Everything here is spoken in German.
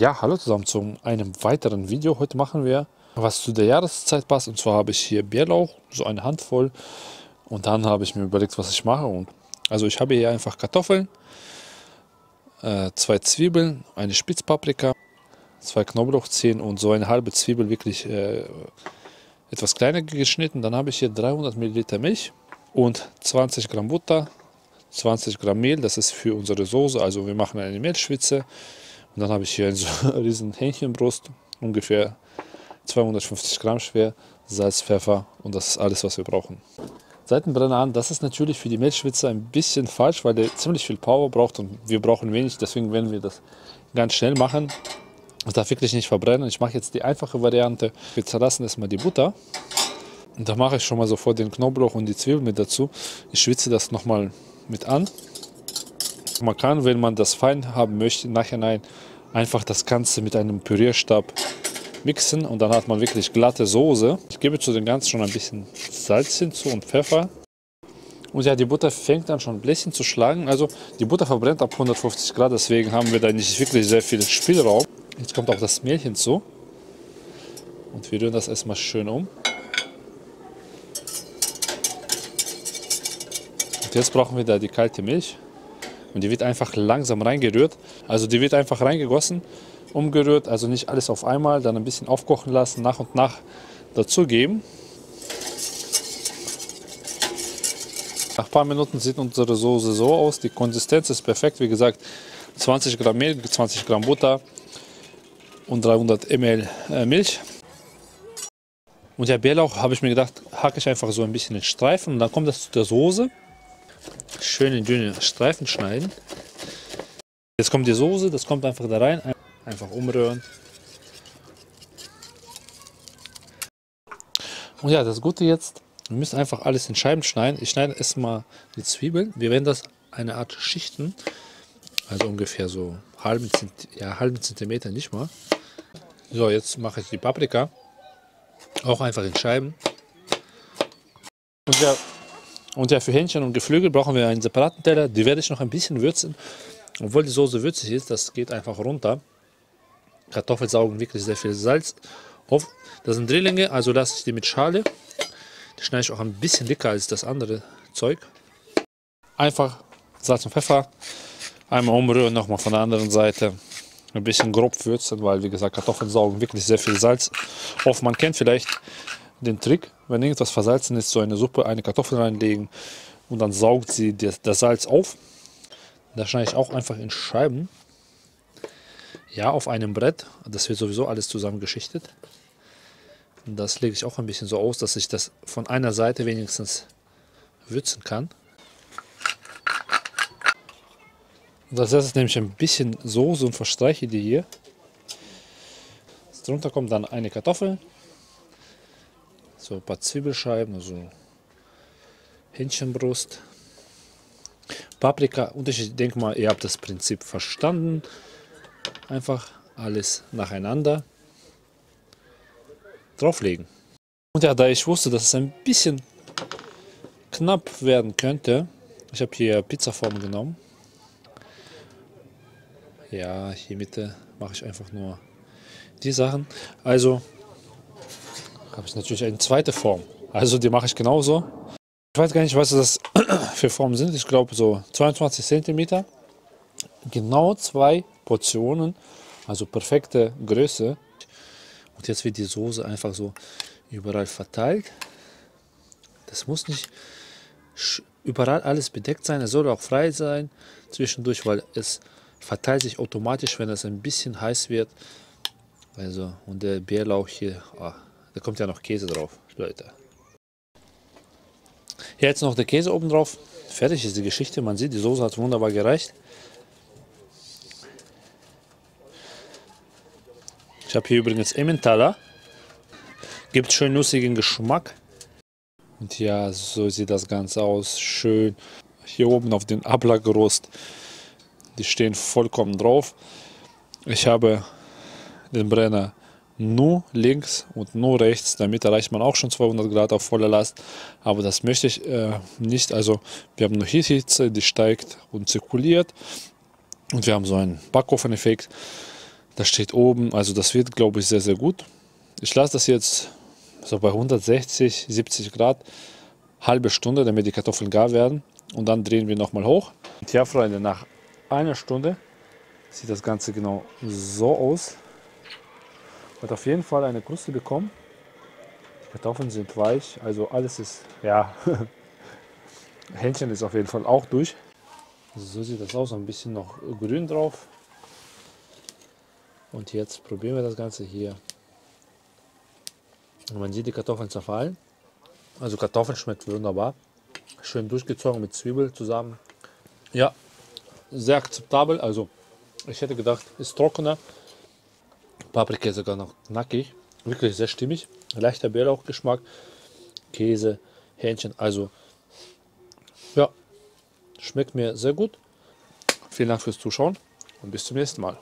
Ja, hallo zusammen zu einem weiteren Video. Heute machen wir was zu der Jahreszeit passt. Und zwar habe ich hier Bärlauch, so eine Handvoll. Und dann habe ich mir überlegt, was ich mache. Und also ich habe hier einfach Kartoffeln, äh, zwei Zwiebeln, eine Spitzpaprika, zwei Knoblauchzehen und so eine halbe Zwiebel wirklich äh, etwas kleiner geschnitten. Dann habe ich hier 300 Milliliter Milch und 20 Gramm Butter, 20 Gramm Mehl. Das ist für unsere Soße. Also wir machen eine Mehlschwitze. Und dann habe ich hier eine so riesen Hähnchenbrust, ungefähr 250 Gramm schwer, Salz, Pfeffer und das ist alles, was wir brauchen. Seitenbrenner an, das ist natürlich für die Mehlschwitze ein bisschen falsch, weil der ziemlich viel Power braucht und wir brauchen wenig, deswegen werden wir das ganz schnell machen. Es darf wirklich nicht verbrennen. Ich mache jetzt die einfache Variante. Wir zerlassen erstmal die Butter. Und da mache ich schon mal sofort den Knoblauch und die Zwiebel mit dazu. Ich schwitze das nochmal mit an. Man kann, wenn man das fein haben möchte, nachhinein einfach das Ganze mit einem Pürierstab mixen und dann hat man wirklich glatte Soße. Ich gebe zu dem Ganzen schon ein bisschen Salz hinzu und Pfeffer. Und ja, die Butter fängt dann schon ein bisschen zu schlagen. Also die Butter verbrennt ab 150 Grad, deswegen haben wir da nicht wirklich sehr viel Spielraum. Jetzt kommt auch das Mehl hinzu. Und wir rühren das erstmal schön um. Und jetzt brauchen wir da die kalte Milch. Und die wird einfach langsam reingerührt. Also die wird einfach reingegossen, umgerührt, also nicht alles auf einmal, dann ein bisschen aufkochen lassen, nach und nach dazugeben. Nach ein paar Minuten sieht unsere Soße so aus. Die Konsistenz ist perfekt. Wie gesagt, 20 Gramm Mehl, 20 Gramm Butter und 300 ml äh, Milch. Und der Bärlauch habe ich mir gedacht, hacke ich einfach so ein bisschen in Streifen und dann kommt das zu der Soße schön in dünne Streifen schneiden. Jetzt kommt die Soße, das kommt einfach da rein, einfach umrühren. Und ja, das Gute jetzt, wir müssen einfach alles in Scheiben schneiden. Ich schneide erstmal die Zwiebeln. Wir werden das eine Art schichten, also ungefähr so halben, ja, halben Zentimeter, nicht mal. So, jetzt mache ich die Paprika auch einfach in Scheiben. Und ja, und ja, für Hähnchen und Geflügel brauchen wir einen separaten Teller. Die werde ich noch ein bisschen würzen. Obwohl die Soße würzig ist, das geht einfach runter. Kartoffeln saugen wirklich sehr viel Salz auf. Das sind Drillinge, also lasse ich die mit Schale. Die schneide ich auch ein bisschen dicker als das andere Zeug. Einfach Salz und Pfeffer. Einmal umrühren, nochmal von der anderen Seite. Ein bisschen grob würzen, weil wie gesagt Kartoffeln saugen wirklich sehr viel Salz auf. Man kennt vielleicht den Trick, wenn irgendwas versalzen ist, so eine Suppe, eine Kartoffel reinlegen und dann saugt sie das, das Salz auf. Das schneide ich auch einfach in Scheiben. Ja, auf einem Brett. Das wird sowieso alles zusammengeschichtet. Das lege ich auch ein bisschen so aus, dass ich das von einer Seite wenigstens würzen kann. Und als erstes nehme ich ein bisschen Soße und verstreiche die hier. Drunter kommt dann eine Kartoffel, so ein paar Zwiebelscheiben, also Hähnchenbrust, Paprika und ich denke mal, ihr habt das Prinzip verstanden. Einfach alles nacheinander drauflegen. Und ja, da ich wusste, dass es ein bisschen knapp werden könnte, ich habe hier Pizzaform genommen. Ja, hier Mitte mache ich einfach nur die Sachen. Also habe ich natürlich eine zweite Form. Also die mache ich genauso. Ich weiß gar nicht, was das für Formen sind. Ich glaube so 22 cm. Genau zwei Portionen, also perfekte Größe. Und jetzt wird die Soße einfach so überall verteilt. Das muss nicht überall alles bedeckt sein. Es soll auch frei sein zwischendurch, weil es verteilt sich automatisch, wenn es ein bisschen heiß wird. Also und der Bärlauch hier, oh, da kommt ja noch Käse drauf, Leute. Hier jetzt noch der Käse oben drauf. Fertig ist die Geschichte. Man sieht, die Soße hat wunderbar gereicht. Ich habe hier übrigens Emmentaler. Gibt schön nussigen Geschmack. Und ja, so sieht das Ganze aus. Schön. Hier oben auf den Ablagerost. Die stehen vollkommen drauf. Ich habe den Brenner nur links und nur rechts. Damit erreicht man auch schon 200 Grad auf voller Last. Aber das möchte ich äh, nicht. Also wir haben nur hier Hitze, die steigt und zirkuliert. Und wir haben so einen Backofen-Effekt. Das steht oben, also das wird, glaube ich, sehr, sehr gut. Ich lasse das jetzt so bei 160, 70 Grad, halbe Stunde, damit die Kartoffeln gar werden. Und dann drehen wir nochmal hoch. Und ja, Freunde, nach einer Stunde sieht das Ganze genau so aus. Hat auf jeden Fall eine Kruste bekommen. Die Kartoffeln sind weich, also alles ist, ja, Hähnchen ist auf jeden Fall auch durch. So sieht das aus, ein bisschen noch grün drauf. Und jetzt probieren wir das Ganze hier. Und man sieht die Kartoffeln zerfallen. Also Kartoffeln schmeckt wunderbar. Schön durchgezogen mit Zwiebel zusammen. Ja, sehr akzeptabel. Also ich hätte gedacht, ist trockener. Paprika sogar noch knackig. Wirklich sehr stimmig. Leichter Bärlauchgeschmack. Käse, Hähnchen. Also ja, schmeckt mir sehr gut. Vielen Dank fürs Zuschauen und bis zum nächsten Mal.